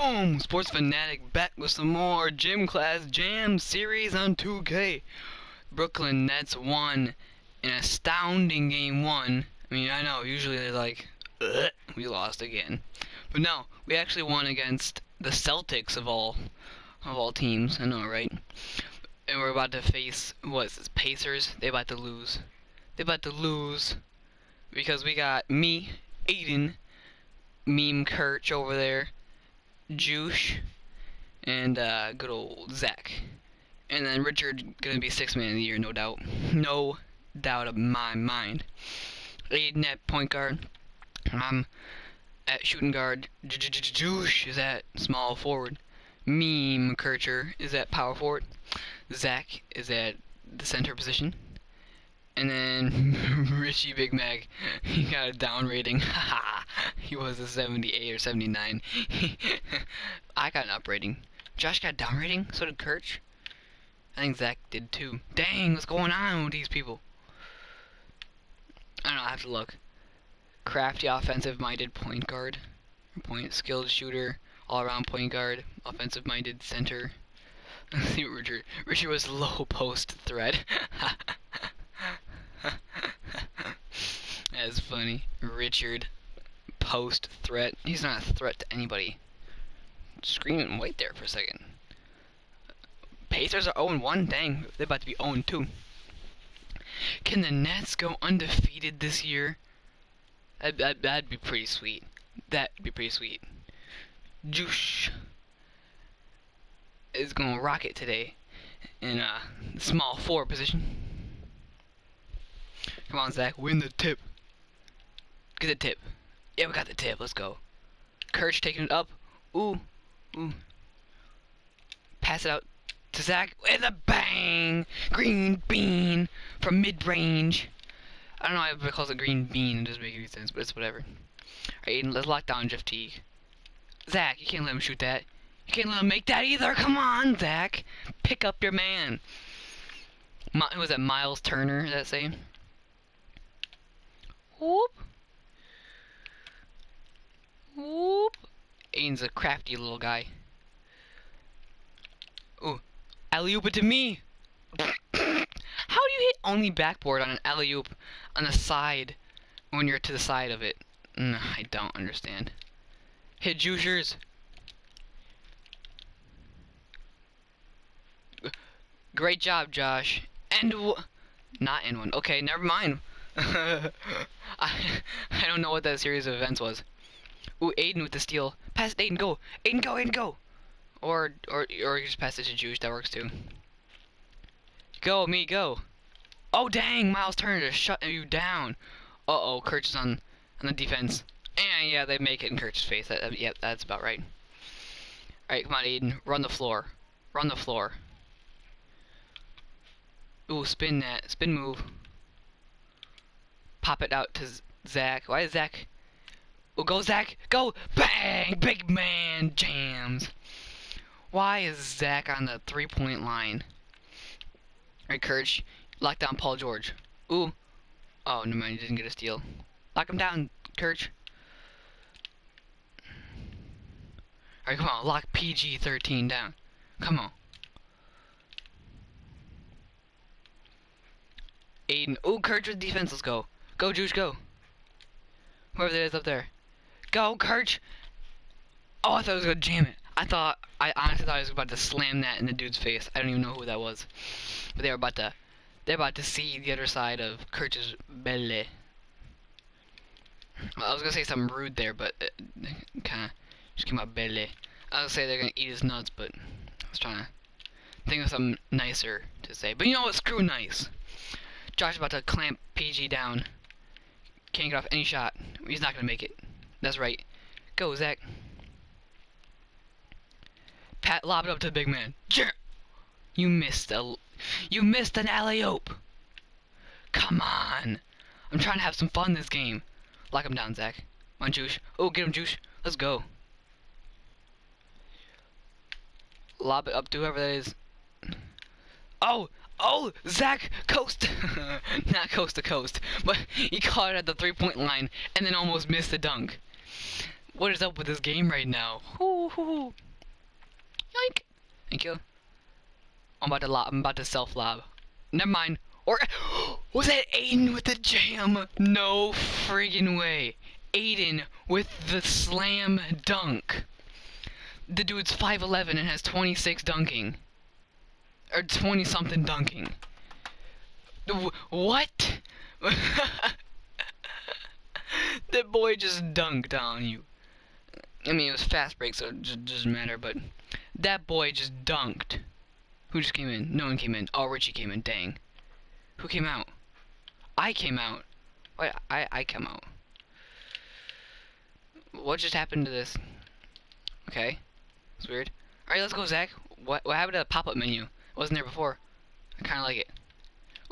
Boom! Sports Fanatic back with some more Gym Class Jam series on 2K. Brooklyn Nets won an astounding game one. I mean, I know, usually they're like, we lost again. But no, we actually won against the Celtics of all of all teams. I know, right? And we're about to face, what is this, Pacers? They about to lose. They about to lose because we got me, Aiden, Meme Kirch over there, Juice, and uh, good old Zach. And then Richard gonna be six man of the year, no doubt. No doubt of my mind. Aiden at point guard. I'm at shooting guard. Juice is at small forward. Meme Kircher is at power forward. Zach is at the center position. And then Richie Big Mac, he got a down rating. he was a 78 or 79. I got an up rating. Josh got a down rating. So did Kirch. I think Zach did too. Dang, what's going on with these people? I don't know. I have to look. Crafty, offensive-minded point guard, point skilled shooter, all-around point guard, offensive-minded center. Let's see what Richard. Richard was low post threat. That's funny. Richard, post threat. He's not a threat to anybody. Scream and wait there for a second. Pacers are 0-1. Dang, they're about to be 0-2. Can the Nets go undefeated this year? That'd, that'd, that'd be pretty sweet. That'd be pretty sweet. Juice is gonna rock it today in a small four position. Come on, Zach, win the tip. Get the tip. Yeah, we got the tip. Let's go. Kirch taking it up. Ooh, ooh. Pass it out to Zach with a bang. Green bean from mid range. I don't know why everybody calls it green bean. It doesn't make any sense, but it's whatever. Alright, let's lock down Jeff Teague. Zach, you can't let him shoot that. You can't let him make that either. Come on, Zach. Pick up your man. My, who was that? Miles Turner, that same? Whoop. Whoop. Aiden's a crafty little guy. Ooh. Alley-oop it to me. How do you hit only backboard on an alley-oop on the side when you're to the side of it? Mm, I don't understand. Hit juicers. Great job, Josh. And not in one. Okay, never mind. I I don't know what that series of events was. Ooh, Aiden with the steal. Pass it, Aiden, go. Aiden, go, Aiden, go. Or or or you just pass it to Juice. That works too. Go, me, go. Oh dang, Miles Turner just shut you down. Uh oh, Kirch is on on the defense. And yeah, they make it in Kirch's face. That, that, yeah, that's about right. Alright, come on, Aiden. Run the floor. Run the floor. Ooh, spin that. Spin move. Pop it out to Zach. Why is Zach? Oh, go Zach. Go. Bang. Big man jams. Why is Zach on the three-point line? Kirch. Lock down Paul George. Ooh. Oh, no mind. He didn't get a steal. Lock him down, Kirch. Alright, come on. Lock PG-13 down. Come on. Aiden. Oh, Kirch with defense. Let's go. Go, Juice, go. Whoever that is up there. Go, Kirch. Oh, I thought I was to jam it. I thought, I honestly thought I was about to slam that in the dude's face. I don't even know who that was. But they were about to, they're about to see the other side of Kirch's belly. I was to say something rude there, but it kind of just came out belly. I was to say they're to eat his nuts, but I was trying to think of something nicer to say. But you know what? Screw nice. Josh about to clamp PG down. Can't get off any shot. He's not gonna make it. That's right. Go, Zach. Pat, lob it up to the big man. You missed a. You missed an alley oop. Come on. I'm trying to have some fun this game. Lock him down, Zach. Come on, Juice. Oh, get him, Juice. Let's go. Lob it up to whoever that is. Oh, Oh, Zach coast, not coast to coast, but he caught it at the three-point line and then almost missed the dunk. What is up with this game right now? Hoo, hoo, hoo. Yoink. Thank you. I'm about to lob. I'm about to self lob. Never mind. Or was that Aiden with the jam? No friggin' way. Aiden with the slam dunk. The dude's 5'11 and has 26 dunking. Or 20 something dunking. What? that boy just dunked on you. I mean, it was fast break, so it just doesn't matter, but that boy just dunked. Who just came in? No one came in. Oh, Richie came in. Dang. Who came out? I came out. Wait, I I came out. What just happened to this? Okay, it's weird. All right, let's go, Zach. What what happened to the pop-up menu? Wasn't there before. I kind of like it.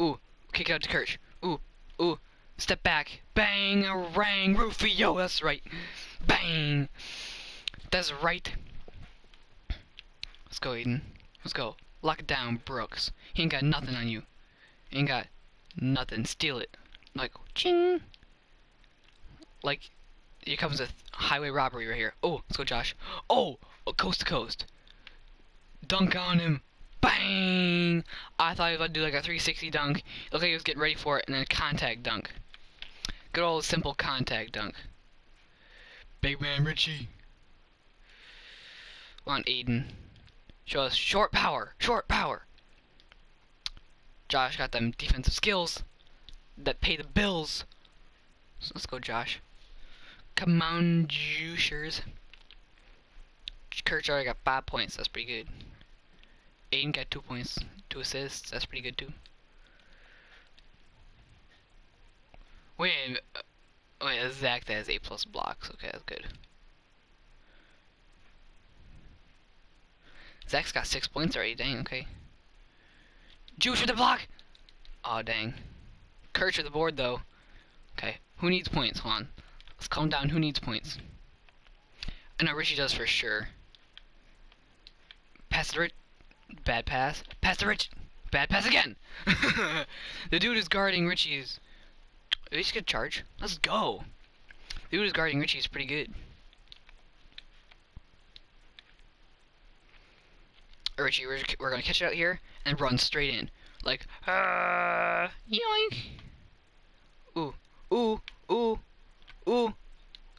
Ooh, kick out to Kirch. Ooh, ooh, step back. Bang, rang, Rufio. That's right. Bang. That's right. Let's go, Aiden. Let's go. Lock it down, Brooks. He ain't got nothing on you. He ain't got nothing. Steal it. Like, ching. Like, here comes a highway robbery right here. Oh, let's go, Josh. Oh, coast to coast. Dunk on him. Bang! I thought he was about to do like a 360 dunk. It looked like he was getting ready for it, and then a contact dunk. Good old simple contact dunk. Big man Richie. Come on, Aiden. Show us short power. Short power. Josh got them defensive skills that pay the bills. So let's go, Josh. Come on, Juicers. Kirch already got five points. That's pretty good. Aiden got two points, two assists. That's pretty good too. Wait, a uh, wait, Zach that has eight plus blocks. Okay, that's good. Zach's got six points already. Dang. Okay. Juice with the block. Oh dang. Kirch with the board though. Okay. Who needs points? Hold on. Let's calm down. Who needs points? I know Richie does for sure. Pass Rich. Bad pass. Pass the Rich. Bad pass again. the dude is guarding Richie's. At least get charge. Let's go. The dude is guarding Richie's pretty good. Richie, we're, we're gonna catch it out here and run straight in. Like, uh, yoink. Ooh, ooh, ooh, ooh.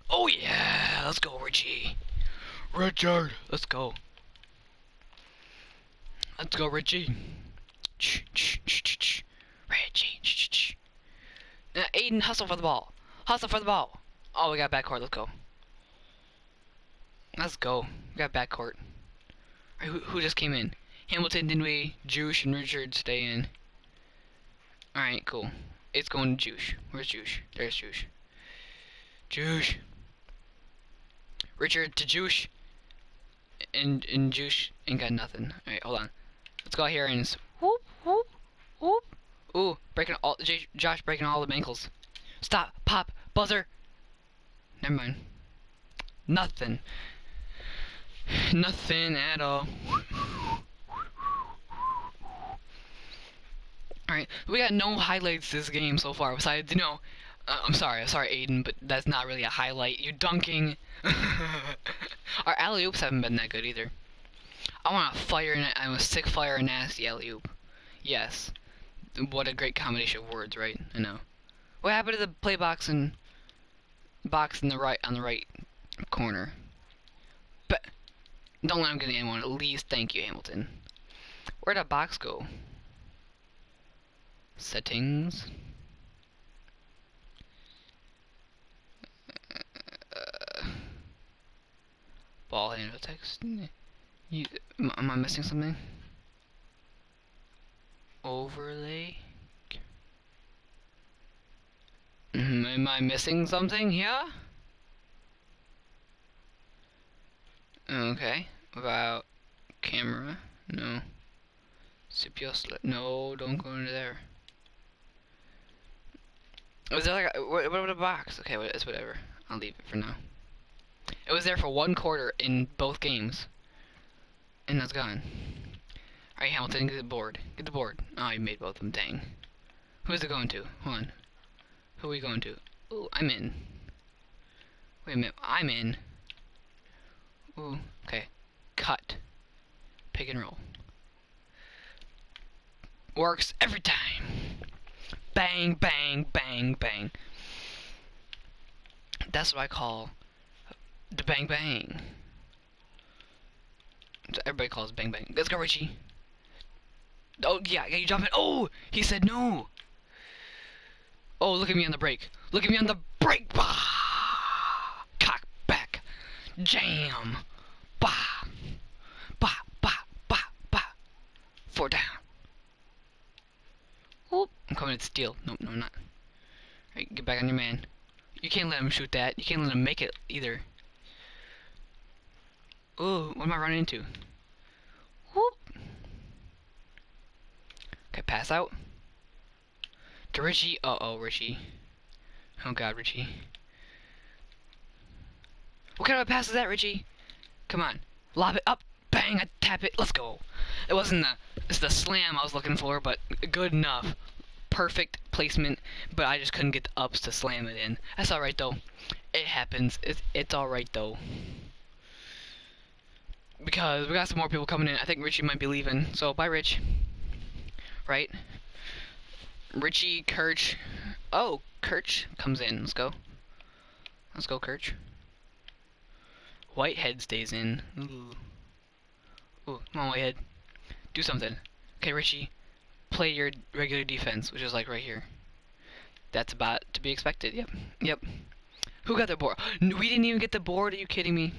Oh yeah, let's go, Richie. Richard, let's go. Let's go, Richie. Ch ch ch ch ch. Richie. Ch ch ch. Now, Aiden, hustle for the ball. Hustle for the ball. Oh, we got backcourt. Let's go. Let's go. We got backcourt. Alright, who, who just came in? Hamilton, didn't we? Juice and Richard stay in. Alright, cool. It's going to Juice. Where's Juice? There's Juice. Juice. Richard to Juice. And, and Juice ain't got nothing. Alright, hold on. Let's go out here and s- whoop, whoop, whoop. Ooh, breaking all, J Josh breaking all the ankles. Stop, pop, buzzer. Never mind. Nothing. Nothing at all. Alright, we got no highlights this game so far besides, you know, uh, I'm sorry, I'm sorry Aiden, but that's not really a highlight. You're dunking. Our alley-oops haven't been that good either. I want a fire and I'm a sick fire and nasty alley-oop. Yes. What a great combination of words, right? I know. What happened to the play box and box in the right on the right corner? But don't let him get anyone. At least thank you, Hamilton. Where'd that box go? Settings. Uh, ball handle text. You, am, I missing something? Overlay. Mhm, Am I missing something here? Okay. About camera? No. CPO select? No, don't go into there. Was there like a, what, what about a box? Okay, it's whatever. I'll leave it for now. It was there for one quarter in both games. And that's gone. Alright, Hamilton, get the board. Get the board. Oh, you made both of them. Dang. Who's it going to? Hold on. Who are we going to? Ooh, I'm in. Wait a minute. I'm in. Ooh, okay. Cut. Pick and roll. Works every time. Bang, bang, bang, bang. That's what I call the bang bang. Everybody calls bang bang. Let's go, Richie. Oh, yeah, yeah, you jump in. Oh, he said no. Oh, look at me on the brake. Look at me on the brake. Bah! Cock back. Jam. Bah. Bah, bah, bah, bah. Four down. Whoop. I'm coming to steal. Nope, no, I'm not. Alright, get back on your man. You can't let him shoot that. You can't let him make it either. Ooh, what am I running into? Whoop. Okay, pass out. To Richie. Uh oh, Richie. Oh god, Richie. What kind of a pass is that, Richie? Come on. Lob it up. Bang, I tap it. Let's go. It wasn't the it's the slam I was looking for, but good enough. Perfect placement, but I just couldn't get the ups to slam it in. That's alright though. It happens. It's it's alright though because we got some more people coming in. I think Richie might be leaving. So bye, Rich. Right? Richie, Kirch. Oh, Kirch comes in. Let's go. Let's go, Kirch. Whitehead stays in. Ooh. Ooh, come on, Whitehead. Do something. Okay, Richie. Play your regular defense, which is like right here. That's about to be expected. Yep. Yep. Who got the board? We didn't even get the board. Are you kidding me?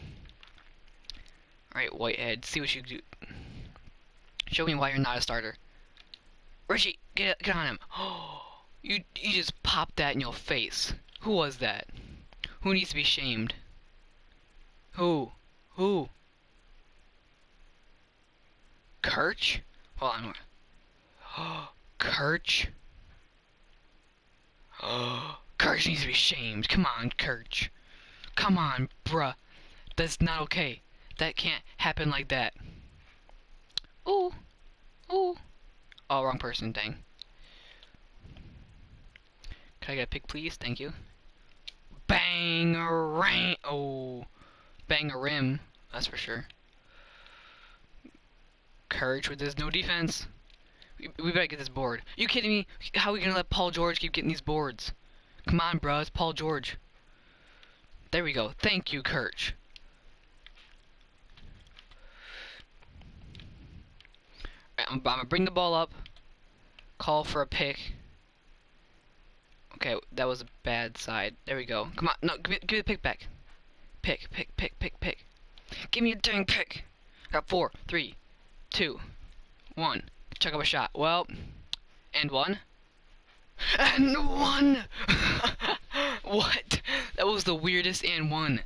Alright, Whitehead, see what you do. Show me why you're not a starter. Richie, get get on him. Oh, you you just popped that in your face. Who was that? Who needs to be shamed? Who? Who? Kirch? Hold on. Oh, Kirch? Oh, Kirch needs to be shamed. Come on, Kirch. Come on, bruh. That's not okay. That can't happen like that. Ooh. Ooh. Oh, wrong person, dang. Can I get a pick, please? Thank you. Bang a ram. Oh. Bang a rim. That's for sure. Courage with this no defense. We, better get this board. Are you kidding me? How are we gonna let Paul George keep getting these boards? Come on, bro. It's Paul George. There we go. Thank you, Kirch. I'm, I'm gonna bring the ball up, call for a pick. Okay, that was a bad side. There we go. Come on, no, give me, give me the pick back. Pick, pick, pick, pick, pick. Give me a dang pick. Got four, three, two, one. Check up a shot. Well, and one. And one! what? That was the weirdest and one.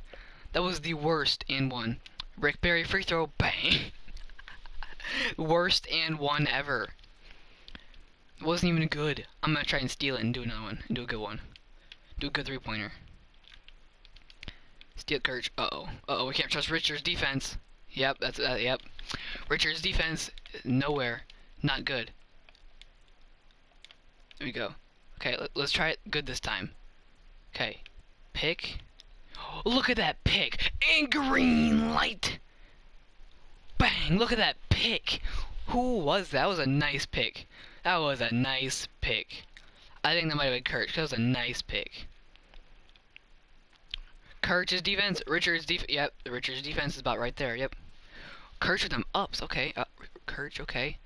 That was the worst and one. Rick free throw, bang. Worst and one ever. It wasn't even good. I'm gonna try and steal it and do another one. And do a good one. Do a good three pointer. Steal Courage. Uh oh. Uh oh. We can't trust Richard's defense. Yep. That's uh, yep. Richard's defense nowhere. Not good. There we go. Okay. Let, let's try it good this time. Okay. Pick. Look at that pick. And green light. Bang! Look at that pick. Who was that? That was a nice pick. That was a nice pick. I think that might have been Kirch. That was a nice pick. Kirch's defense, Richard's defense. Yep, Richard's defense is about right there. Yep. Kirch with them ups. Okay. Uh, Kirch. Okay.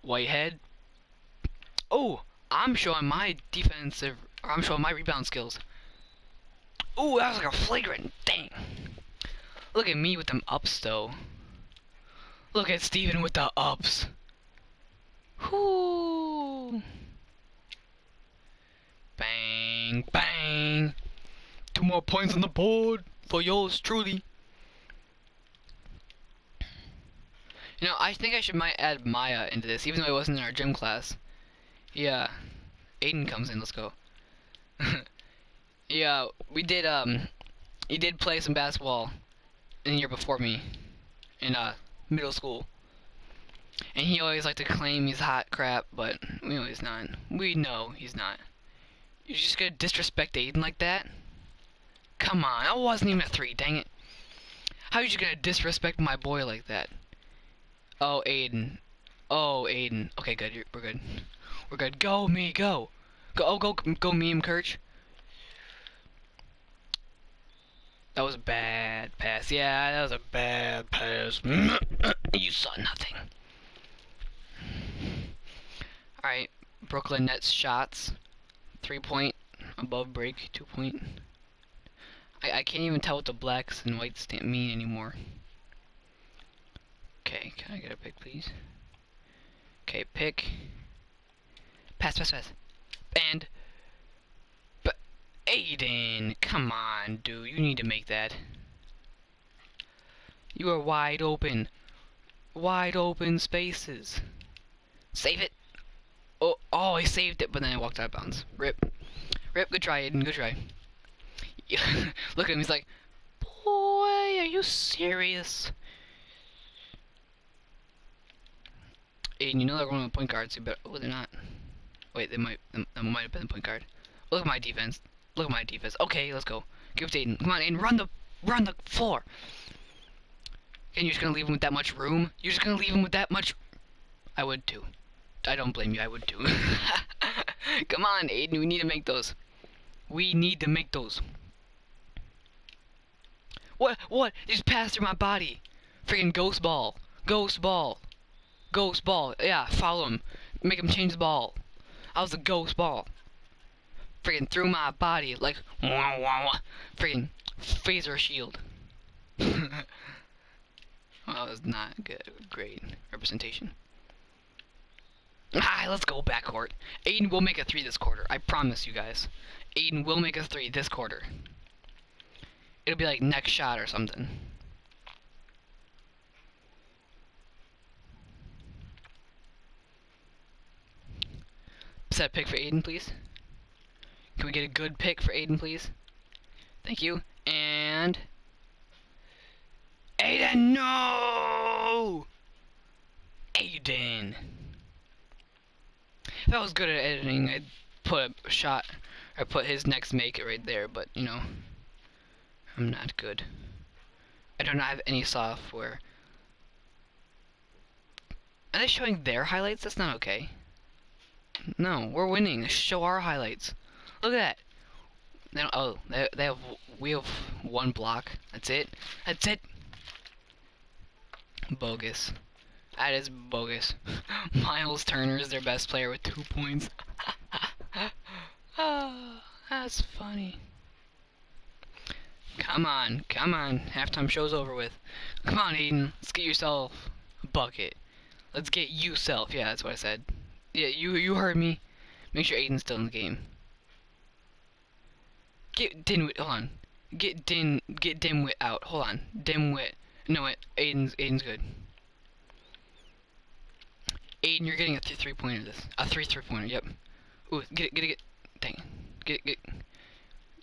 Whitehead. Oh, I'm showing my defensive. I'm showing my rebound skills. Ooh, that was like a flagrant. thing. Look at me with them ups, though. Look at Steven with the ups. Whoo. Bang, bang. Two more points on the board for yours truly. You know, I think I should might add Maya into this, even though it wasn't in our gym class. Yeah. Aiden comes in, let's go. Yeah, we did, um, he did play some basketball in the year before me, in, uh, middle school. And he always liked to claim he's hot crap, but we know he's not. We know he's not. You're just gonna disrespect Aiden like that? Come on, I wasn't even a three. Dang it. How are you gonna disrespect my boy like that? Oh, Aiden. Oh, Aiden. Okay, good. You're, we're good. We're good. Go me, go. Go, oh, go, go, meme, Kirch. That was a bad pass. Yeah, that was a bad pass. you saw nothing. Alright, Brooklyn Nets shots. Three point, above break, two point. I, I can't even tell what the blacks and whites mean anymore. Okay, can I get a pick, please? Okay, pick. Pass, pass, pass. And. But. Aiden! Come on, dude. You need to make that. You are wide open. Wide open spaces. Save it. Oh, oh, I saved it, but then I walked out of bounds. Rip. Rip, good try, Aiden. Good try. Look at him, he's like, Boy, are you serious? Aiden, you know they're going to point guards, you better. Oh, they're not. Wait, they might. That might have been the point guard. Look at my defense. Look at my defense. Okay, let's go. Give it to Aiden. Come on, Aiden, run the, run the floor. And you're just gonna leave him with that much room? You're just gonna leave him with that much? I would too. I don't blame you. I would too. Come on, Aiden. We need to make those. We need to make those. What? What? He just passed through my body. Freaking ghost ball. Ghost ball. Ghost ball. Yeah, follow him. Make him change the ball. I was a ghost ball. Freaking through my body like wah wah wah. Freaking phaser shield. well, that was not good. Great representation. Ah, let's go backcourt. Aiden will make a three this quarter. I promise you guys. Aiden will make a three this quarter. It'll be like next shot or something. Set pick for Aiden, please. Can we get a good pick for Aiden, mm-hmm. please? Thank you. And... Aiden, no! Aiden! If I was good at editing, mm-hmm. I'd put a shot, or put his next make it right there, but, you know, I'm not good. I do not have any software. Are they showing their highlights? That's not okay. No, we're winning. Show our highlights. Look at that. They oh, they, they have, we have one block. That's it. That's it. Bogus. That is bogus. Miles Turner is their best player with two points. oh, that's funny. Come on, come on. Halftime show's over with. Come on, Aiden. Let's get yourself a bucket. Let's get you self. Yeah, that's what I said. Yeah, you you heard me. Make sure Aiden's still in the game. Get Dinwit. Hold on. Get Din. Get Dimwit out. Hold on. Dimwit. No, wait. Aiden's Aiden's good. Aiden, you're getting a th three pointer. This a three three pointer. Yep. Ooh, get it, get it, get. Dang. Get get.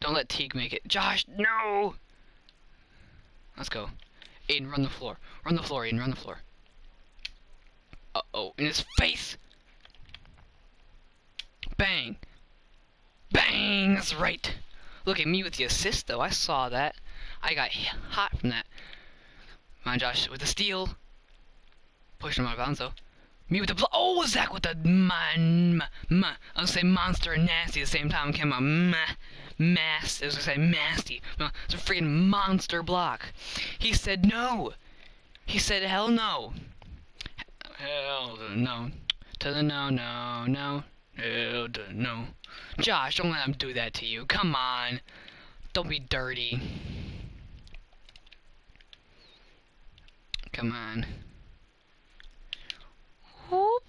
Don't let Teague make it. Josh, no. Let's go. Aiden, run the floor. Run the floor, Aiden. Run the floor. Uh oh, in his face. Bang. Bang. That's right. Look at me with the assist, though. I saw that. I got hot from that. Come on, Josh, with the steal. Pushing him out of bounds, though. Me with the blo- oh Zach with the man, ma, ma. I was gonna say monster and nasty at the same time. Came out ma, mass. I was gonna say nasty. It's a freaking monster block. He said no. He said hell no. Hell no. To the no, no, no. Oh, Hell to no. Josh, don't let him do that to you. Come on. Don't be dirty. Come on. Whoop.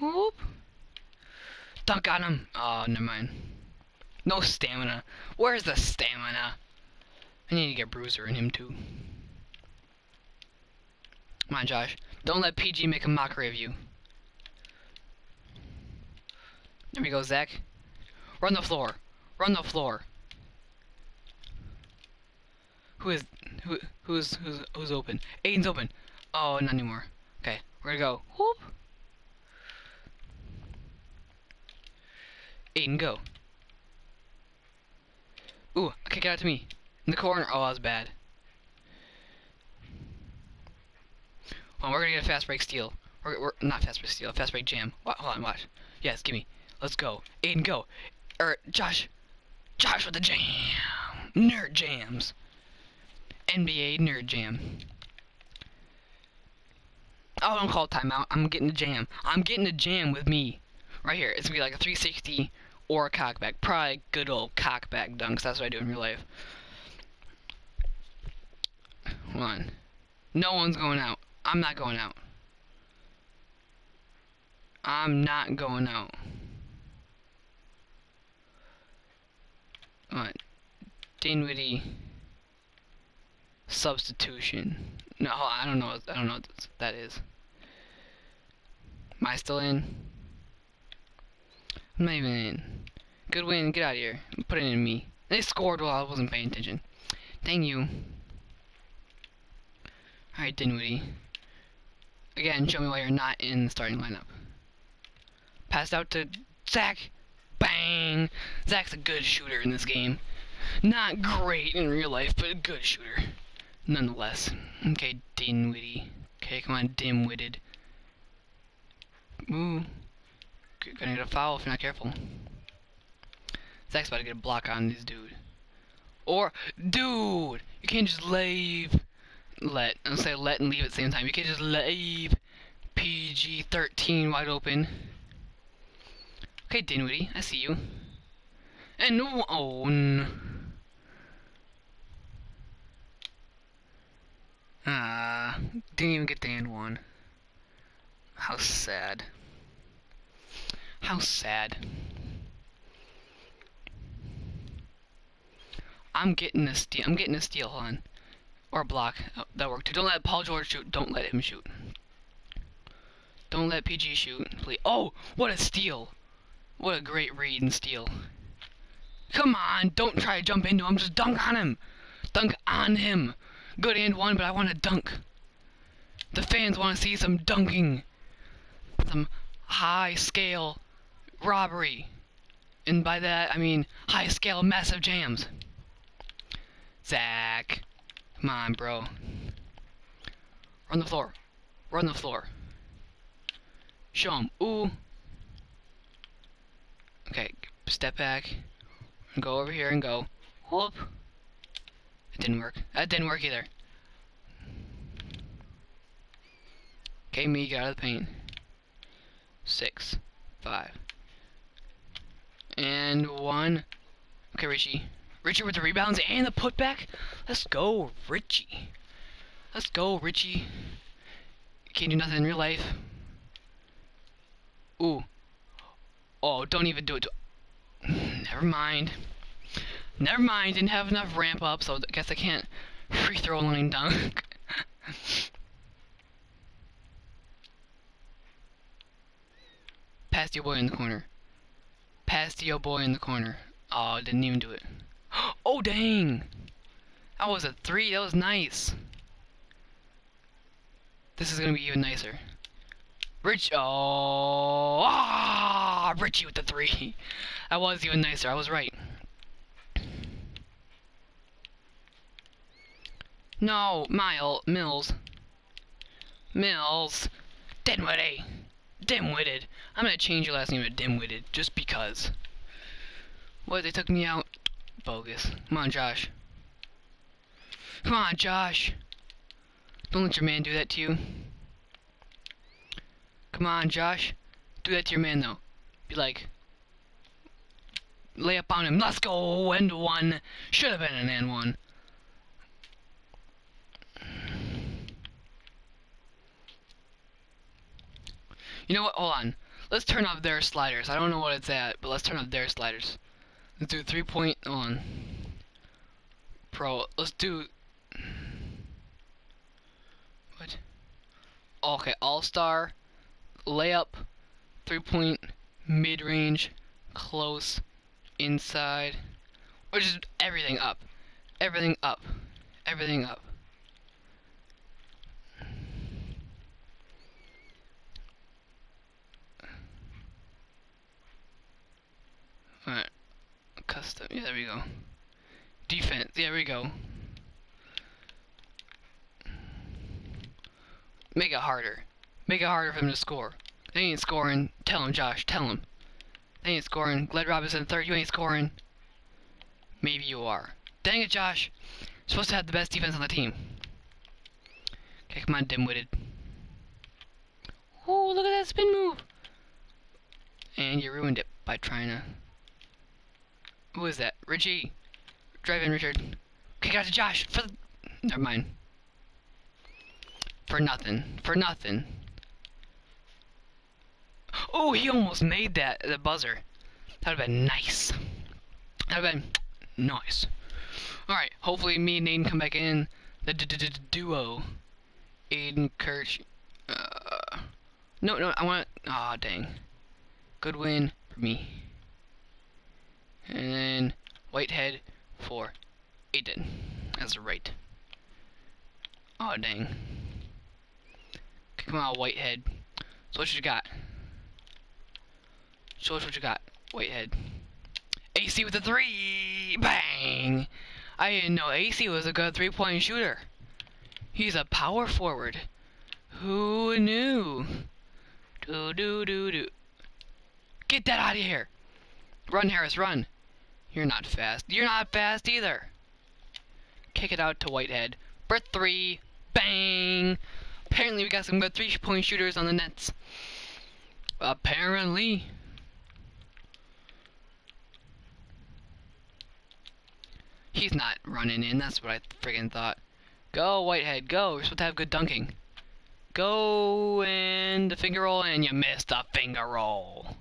Whoop. Dunk on him. Oh, never mind. No stamina. Where's the stamina? I need to get Bruiser in him too. Come on, Josh. Don't let PG make a mockery of you. There we go, Zach. Run the floor. Run the floor. Who is who who's who's who's open? Aiden's open. Oh, not anymore. Okay, we're gonna go. Whoop. Aiden, go. Ooh, kick it out to me. In the corner. Oh, that was bad. Well, we're gonna get a fast break steal. We're, we're not fast break steal. Fast break jam. Wa- Hold on, watch. Yes, give me. Let's go. Aiden, go. Er, Josh. Josh with the jam. Nerd jams. NBA nerd jam. Oh, don't call timeout. I'm getting the jam. I'm getting the jam with me. Right here. It's gonna be like a 360 or a cockback. Probably good old cockback dunks. That's what I do in real life. Hold on. No one's going out. I'm not going out. I'm not going out. Alright. Dinwiddie. Substitution. No, I don't know. I don't know what that is. Am I still in? I'm not even in. Good win. Get out of here. Put it in me. They scored while I wasn't paying attention. Dang you. Alright, Dinwiddie. Again, show me why you're not in the starting lineup. Passed out to Zach. Bang! Zach's a good shooter in this game. Not great in real life, but a good shooter. Nonetheless. Okay, Dinwiddie. Okay, come on, dim-witted. Ooh. Gonna get a foul if you're not careful. Zach's about to get a block on this dude. Or, dude! You can't just leave. Let. I'm say let and leave at the same time. You can't just leave PG 13 wide open. Okay, Dinwiddie, I see you. And no, oh. Ah, didn't even get the end one. How sad. How sad. I'm getting a steal. I'm getting a steal. On. Or a block. Oh, that worked too. Don't let Paul George shoot. Don't let him shoot. Don't let PG shoot. Please. Oh, what a steal. What a great read and steal. Come on, don't try to jump into him. Just dunk on him. Dunk on him. Good and one, but I want to dunk. The fans want to see some dunking. Some high scale robbery. And by that, I mean high scale massive jams. Zach. Come on, bro. Run the floor. Run the floor. Show him. Ooh. Okay, step back. Go over here and go. Whoop. It didn't work. That didn't work either. Okay, me, get out of the paint. Six. Five. And one. Okay, Richie. Richie with the rebounds and the putback. Let's go, Richie. Let's go, Richie. Can't do nothing in real life. Ooh. Oh, don't even do it. Never mind. Never mind, didn't have enough ramp up, so I guess I can't free throw line dunk. Pass to your boy in the corner. Pass to your boy in the corner. Oh, didn't even do it. Oh, dang! That was a three, that was nice. This is gonna be even nicer. Rich, oh, ah, Richie with the three. That was even nicer. I was right. No, Mile, Mills. Mills. Dinwiddie. Dimwitted. I'm gonna change your last name to Dimwitted, just because. What, they took me out? Bogus. Come on, Josh. Come on, Josh. Don't let your man do that to you. Come on, Josh. Do that to your man, though. Be like, lay up on him. Let's go. End one. Should have been an and one. You know what? Hold on. Let's turn off their sliders. I don't know what it's at, but let's turn off their sliders. Let's do three point on. Pro. Let's do. What? Okay, all star, layup, three point, mid range, close, inside, or just everything up. Everything up. Everything up. Alright. Custom. Yeah, there we go. Defense. There we go. Make it harder. Make it harder for him to score. They ain't scoring. Tell him, Josh. Tell him. They ain't scoring. Glad Robinson third. You ain't scoring. Maybe you are. Dang it, Josh. You're supposed to have the best defense on the team. Okay, come on, dimwitted. Oh, look at that spin move. And you ruined it by trying to... Who is that? Richie. Drive in, Richard. Okay, got to Josh. For the... Never mind. For nothing. For nothing. Oh, he almost made that, the buzzer. That would have been nice. That would have been nice. Alright, hopefully me and Aiden come back in. The d -d -d duo. Aiden, Kirch. Uh, no, no, I want... Aw, oh, dang. Good win for me. And then Whitehead for Aiden. That's right. Oh, dang. Come on, Whitehead. So what you got? Show us what you got, Whitehead. AC with a three! Bang! I didn't know AC was a good three-point shooter. He's a power forward. Who knew? Do do do do. Get that out of here! Run, Harris, run! You're not fast. You're not fast either. Kick it out to Whitehead. For three. Bang! Apparently we got some good three-point shooters on the nets. Apparently. He's not running in, that's what I friggin' thought. Go, Whitehead, go. You're supposed to have good dunking. Go, and the finger roll, and you missed the finger roll.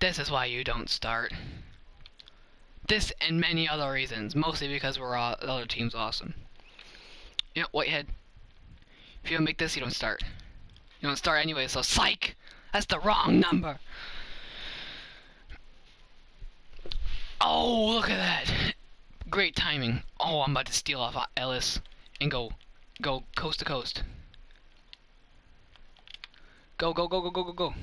This is why you don't start. This and many other reasons, mostly because we're all, the other team's awesome. Yeah, Whitehead. If you don't make this, you don't start. You don't start anyway, so psych! That's the wrong number! Oh, look at that! Great timing. Oh, I'm about to steal off Ellis and go, go coast to coast. Go, go, go, go, go, go, go.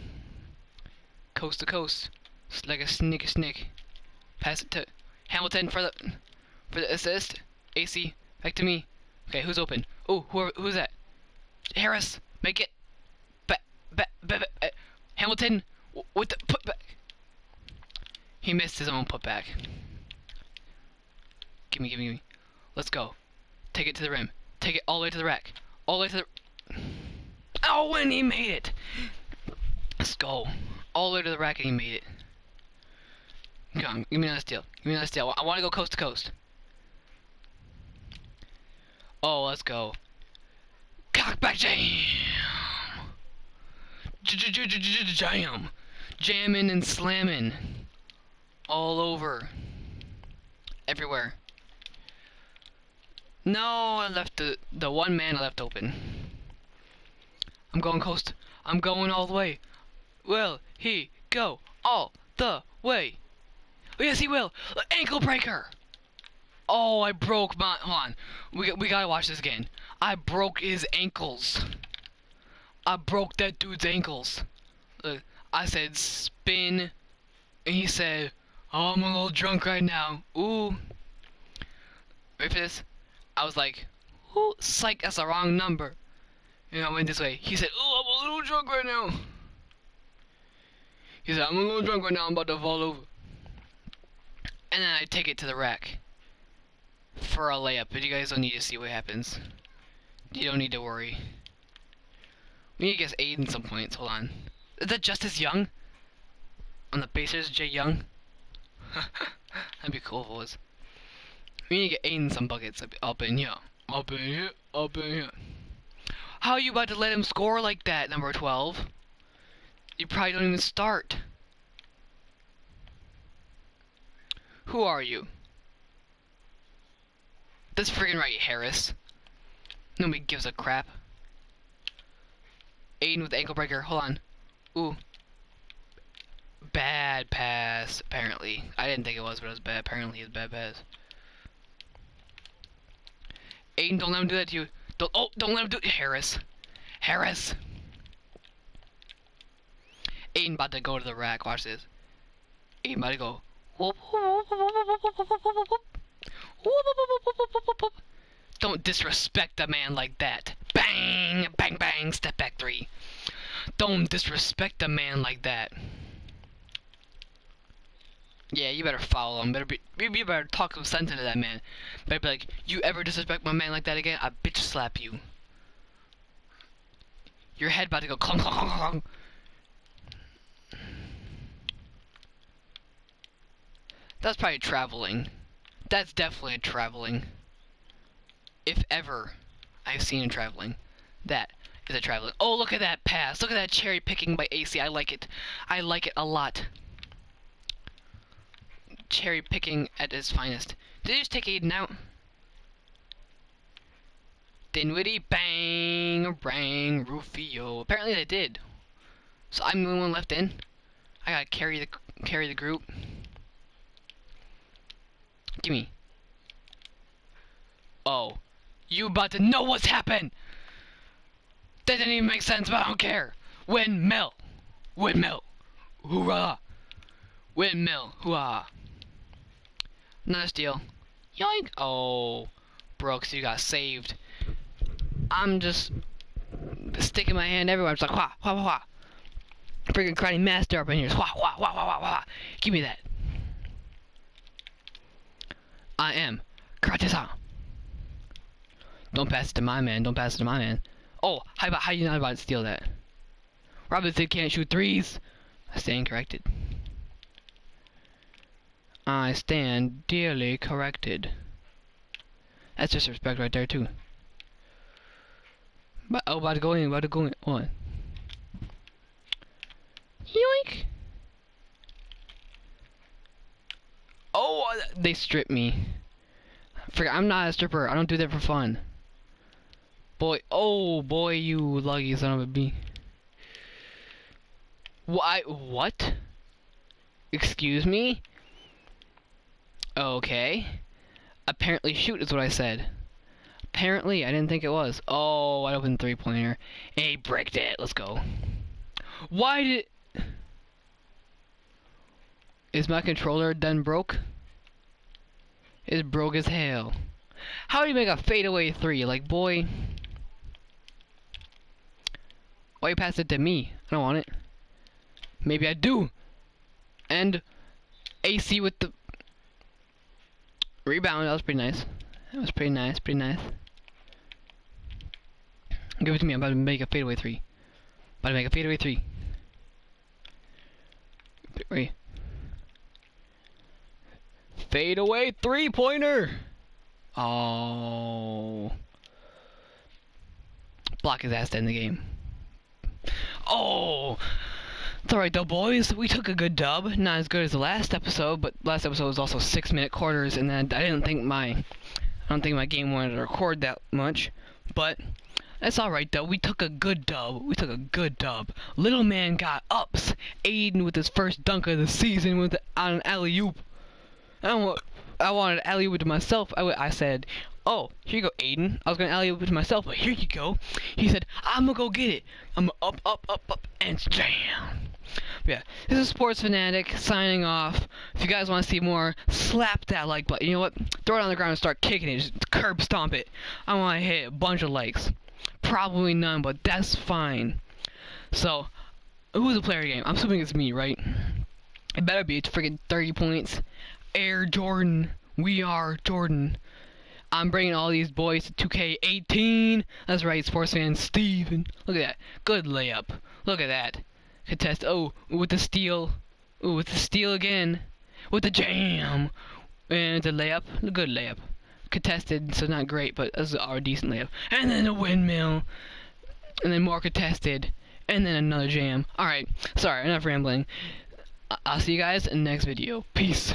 Coast to coast. It's like a sneak, a. Pass it to Hamilton for the for the assist. AC, back to me. Okay, who's open? Oh, who who's that? Harris, make it. Back, back, back, back. Uh, Hamilton, with the put back. He missed his own putback. Gimme, gimme, gimme. Let's go. Take it to the rim. Take it all the way to the rack. All the way to the... Oh, and he made it! Let's go. All the way to the rack and he made it. Come on, give me another steal. Give me another steal. I want to go coast to coast. Oh, let's go. Cockback jam! Jam! Jamming and slamming. All over. Everywhere. No, I left the, the one man I left open. I'm going coast. I'm going all the way. Will he go all the way? Oh, yes, he will. Ankle breaker. Oh, I broke my. Hold on. We we gotta watch this again. I broke his ankles. I broke that dude's ankles. I said spin, and he said, "Oh, I'm a little drunk right now." Ooh. Ready for this? I was like, oh, psych, that's the wrong number. Know, I went this way. He said, oh, I'm a little drunk right now. He said, I'm a little drunk right now, I'm about to fall over. And then I take it to the rack for a layup, but you guys don't need to see what happens. You don't need to worry. We need to guess Aiden some points. Hold on. Is that Justice Young? On the Pacers, Jay Young? That'd be cool if it was. We need to get Aiden some buckets up in here. Up in here. Up in here. How are you about to let him score like that, number 12? You probably don't even start. Who are you? That's freaking right, Harris. Nobody gives a crap. Aiden with ankle breaker. Hold on. Ooh. Bad pass, apparently. I didn't think it was, but it was bad. Apparently it's bad pass. Aiden, don't let him do that to you. Don't, oh, don't let him do it. Harris. Harris. Aiden about to go to the rack. Watch this. Aiden about to go. Don't disrespect a man like that. Bang! Bang, bang, step back three. Don't disrespect a man like that. Yeah, you better follow him. Better be, you better talk some sense into that man. Better be like, you ever disrespect my man like that again, I bitch slap you. Your head about to go clunk, clunk, clunk, clunk. That's probably traveling. That's definitely a traveling. If ever I've seen a traveling, that is a traveling. Oh, look at that pass. Look at that cherry picking by AC. I like it. I like it a lot cherry picking at its finest. Did they just take Aiden out? Dinwiddie, bang, rang, Rufio. Apparently they did. So I'm the only one left in. I gotta carry the carry the group. Gimme. Oh, you about to know what's happened? That didn't even make sense, but I don't care. Windmill, windmill, hoorah, windmill, hoorah. Another steal. Yoink! Oh, Brooks, you got saved. I'm just sticking my hand everywhere. I'm just like, wah, wah, wah, wah. Freaking karate master up in here. Wah, wah, wah, wah, wah, wah. Give me that. I am karate-san. Don't pass it to my man. Don't pass it to my man. Oh, how about how you not about to steal that? Robinson can't shoot threes. I stand corrected. I stand dearly corrected. That's disrespect right there too. But oh, about to go in, about to go in. On. Yoink! Oh, uh, they stripped me. Forget, I'm not a stripper. I don't do that for fun. Boy, oh boy, you lucky son of a bee. Why? What? Excuse me? Okay. Apparently shoot is what I said. Apparently, I didn't think it was. Oh, I opened three-pointer. Hey, bricked it. Let's go. Why did... Is my controller done broke? It's broke as hell. How do you make a fadeaway three? Like, boy... Why you pass it to me? I don't want it. Maybe I do. And AC with the Rebound, that was pretty nice. That was pretty nice, pretty nice. Give it to me, I'm about to make a fadeaway three. About to make a fadeaway three. Wait. Fadeaway three pointer! Oh. Block his ass to end the game. Oh! It's alright though, boys. We took a good dub. Not as good as the last episode, but last episode was also six minute quarters, and then I didn't think my, I don't think my game wanted to record that much. But that's alright though. We took a good dub. We took a good dub. Little man got ups. Aiden with his first dunk of the season with on an alley oop. I want. I wanted alley oop to myself. I, I said, oh, here you go, Aiden. I was gonna alley oop to myself, but here you go. He said, I'm gonna go get it. I'm going to up, up, up, up, and jam yeah, this is Sports Fanatic signing off. If you guys want to see more, slap that like button. You know what? Throw it on the ground and start kicking it. Just curb stomp it. I want to hit a bunch of likes. Probably none, but that's fine. So, who's the player game? I'm assuming it's me, right? It better be. It's freaking 30 points. Air Jordan. We are Jordan. I'm bringing all these boys to 2K18. That's right, sports fan Steven. Look at that. Good layup. Look at that. Contest. Oh, with the steal. Ooh, with the steal again. With the jam. And the layup. A good layup. Contested, so not great, but this is our decent layup. And then a windmill. And then more contested. And then another jam. Alright, sorry, enough rambling. I'll see you guys in the next video. Peace.